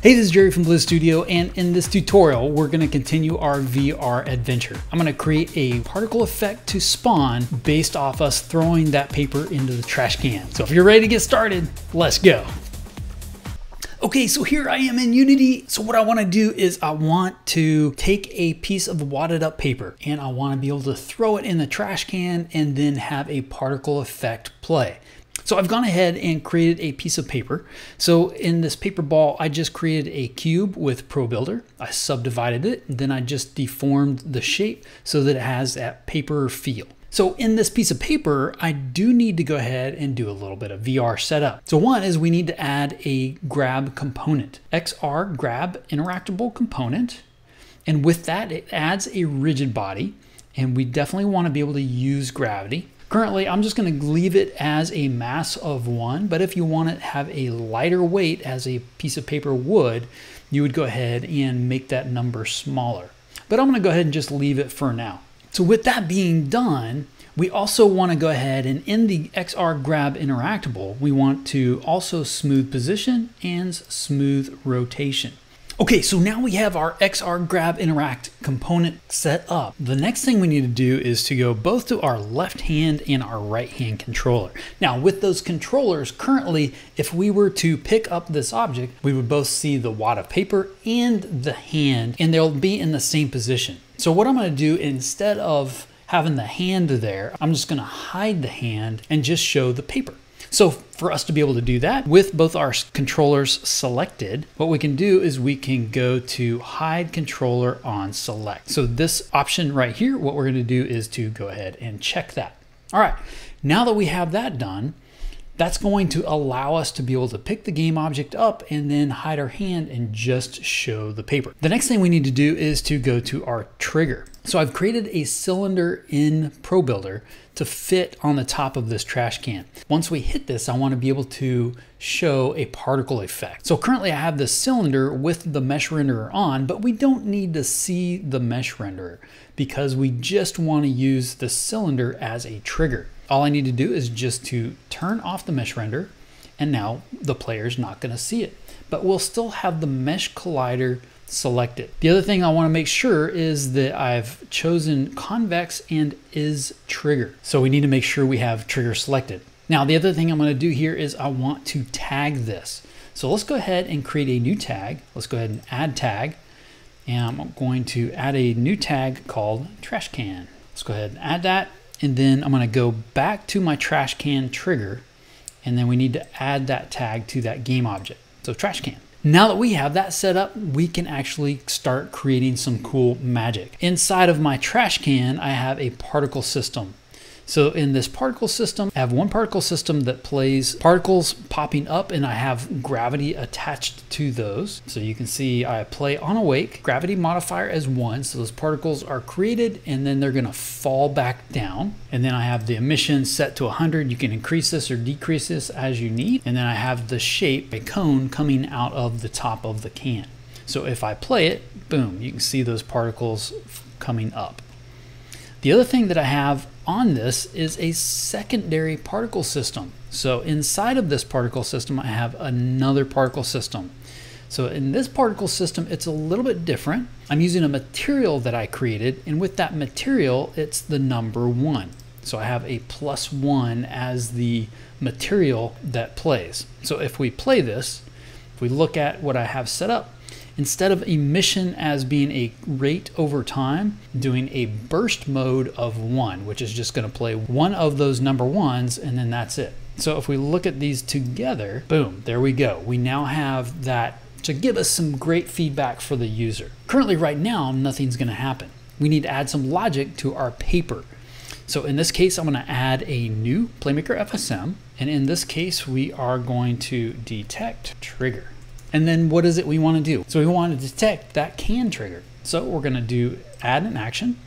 Hey, this is Jerry from Bliz Studio, and in this tutorial, we're gonna continue our VR adventure. I'm gonna create a particle effect to spawn based off us throwing that paper into the trash can. So if you're ready to get started, let's go. Okay, so here I am in Unity. So what I wanna do is I want to take a piece of wadded up paper and I wanna be able to throw it in the trash can and then have a particle effect play. So I've gone ahead and created a piece of paper. So in this paper ball, I just created a cube with ProBuilder. I subdivided it, then I just deformed the shape so that it has that paper feel. So in this piece of paper, I do need to go ahead and do a little bit of VR setup. So one is we need to add a grab component, XR grab interactable component. And with that, it adds a rigid body. And we definitely want to be able to use gravity. Currently, I'm just going to leave it as a mass of one, but if you want to have a lighter weight as a piece of paper would, you would go ahead and make that number smaller. But I'm going to go ahead and just leave it for now. So with that being done, we also want to go ahead and in the XR grab interactable, we want to also smooth position and smooth rotation. Okay, so now we have our XR Grab Interact component set up. The next thing we need to do is to go both to our left hand and our right hand controller. Now with those controllers, currently, if we were to pick up this object, we would both see the wad of paper and the hand, and they'll be in the same position. So what I'm gonna do instead of having the hand there, I'm just gonna hide the hand and just show the paper. So for us to be able to do that with both our controllers selected, what we can do is we can go to hide controller on select. So this option right here, what we're gonna do is to go ahead and check that. All right, now that we have that done, that's going to allow us to be able to pick the game object up and then hide our hand and just show the paper. The next thing we need to do is to go to our trigger. So I've created a cylinder in ProBuilder to fit on the top of this trash can. Once we hit this, I want to be able to show a particle effect. So currently I have this cylinder with the mesh renderer on, but we don't need to see the mesh renderer because we just want to use the cylinder as a trigger. All I need to do is just to turn off the mesh render and now the player's not going to see it. But we'll still have the mesh collider selected. The other thing I want to make sure is that I've chosen convex and is trigger. So we need to make sure we have trigger selected. Now the other thing I'm going to do here is I want to tag this. So let's go ahead and create a new tag. Let's go ahead and add tag. And I'm going to add a new tag called trash can. Let's go ahead and add that. And then I'm going to go back to my trash can trigger. And then we need to add that tag to that game object. So trash can. Now that we have that set up, we can actually start creating some cool magic. Inside of my trash can, I have a particle system. So in this particle system, I have one particle system that plays particles popping up and I have gravity attached to those. So you can see I play on awake, gravity modifier as one. So those particles are created and then they're gonna fall back down. And then I have the emission set to 100. You can increase this or decrease this as you need. And then I have the shape, a cone coming out of the top of the can. So if I play it, boom, you can see those particles coming up. The other thing that I have on this is a secondary particle system. So inside of this particle system, I have another particle system. So in this particle system, it's a little bit different. I'm using a material that I created, and with that material, it's the number one. So I have a plus one as the material that plays. So if we play this, if we look at what I have set up, instead of emission as being a rate over time, doing a burst mode of one, which is just gonna play one of those number ones and then that's it. So if we look at these together, boom, there we go. We now have that to give us some great feedback for the user. Currently right now, nothing's gonna happen. We need to add some logic to our paper. So in this case, I'm gonna add a new Playmaker FSM. And in this case, we are going to detect trigger. And then what is it we want to do? So we want to detect that can trigger. So we're going to do add an action.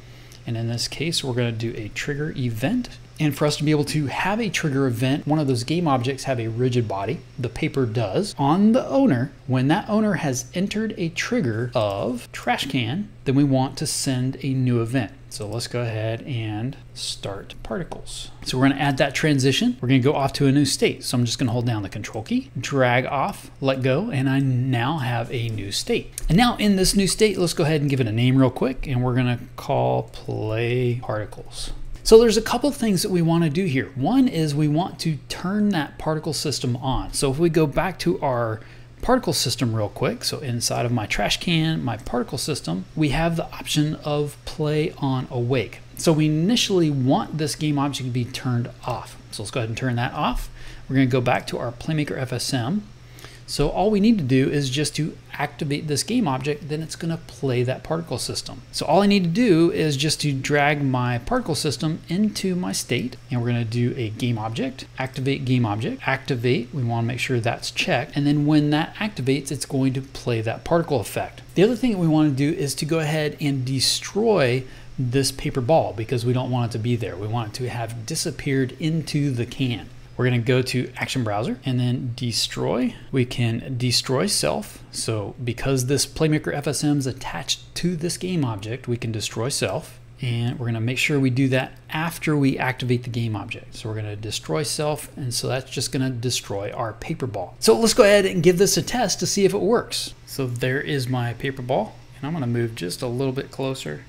And in this case, we're going to do a trigger event. And for us to be able to have a trigger event, one of those game objects have a rigid body, the paper does, on the owner. When that owner has entered a trigger of trash can, then we want to send a new event. So let's go ahead and start particles. So we're gonna add that transition. We're gonna go off to a new state. So I'm just gonna hold down the control key, drag off, let go, and I now have a new state. And now in this new state, let's go ahead and give it a name real quick, and we're gonna call play particles. So there's a couple things that we want to do here. One is we want to turn that particle system on. So if we go back to our particle system real quick, so inside of my trash can, my particle system, we have the option of play on awake. So we initially want this game object to be turned off. So let's go ahead and turn that off. We're going to go back to our Playmaker FSM so all we need to do is just to activate this game object, then it's gonna play that particle system. So all I need to do is just to drag my particle system into my state, and we're gonna do a game object, activate game object, activate, we wanna make sure that's checked, and then when that activates, it's going to play that particle effect. The other thing that we wanna do is to go ahead and destroy this paper ball because we don't want it to be there. We want it to have disappeared into the can. We're going to go to Action Browser and then destroy. We can destroy self. So because this Playmaker FSM is attached to this game object, we can destroy self. And we're going to make sure we do that after we activate the game object. So we're going to destroy self. And so that's just going to destroy our paper ball. So let's go ahead and give this a test to see if it works. So there is my paper ball. And I'm going to move just a little bit closer.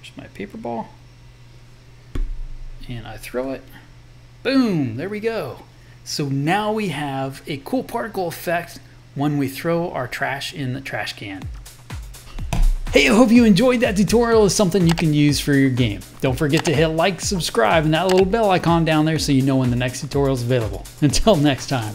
There's my paper ball. And I throw it. Boom, there we go. So now we have a cool particle effect when we throw our trash in the trash can. Hey, I hope you enjoyed that tutorial. It's something you can use for your game. Don't forget to hit like, subscribe, and that little bell icon down there so you know when the next tutorial is available. Until next time.